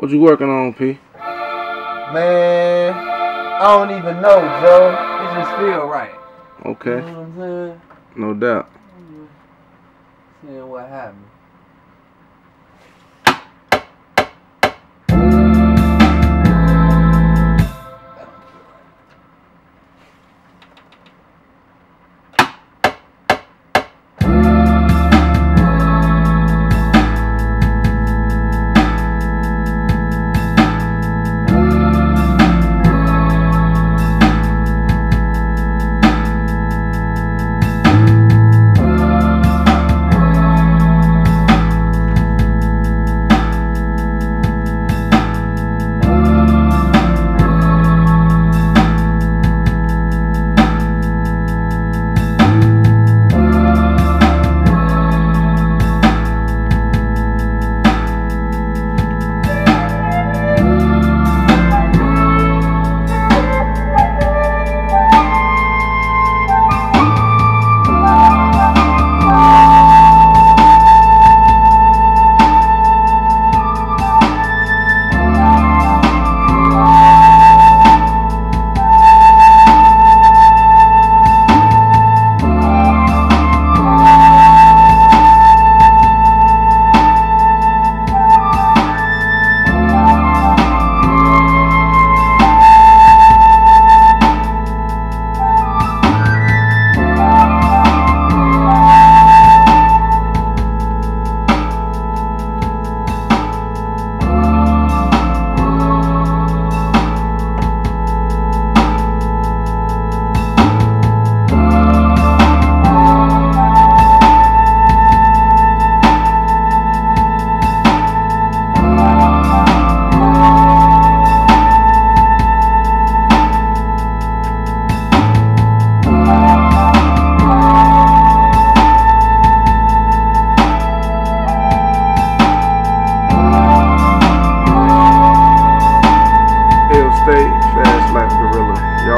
What you working on, P? Man, I don't even know, Joe. It just feel right. Okay, You know what I'm saying? no doubt. Seeing what happened.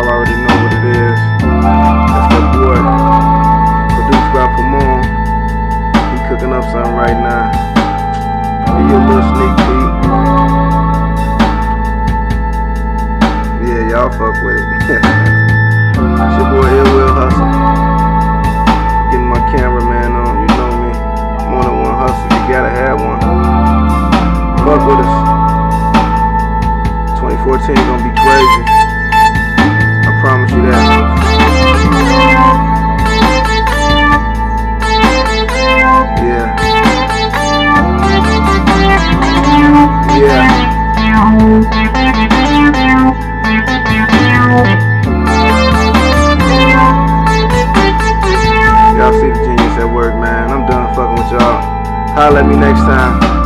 Y'all already know what it is. That's that boy. Produced by Pamon. He cooking up something right now. Give you a little sneak peek. Yeah, y'all fuck with it. it's your boy Ill Will Hustle. Getting my cameraman on, you know me. More than one hustle, you gotta have one. Fuck with us. 2014 gonna be crazy. Holla at me next time.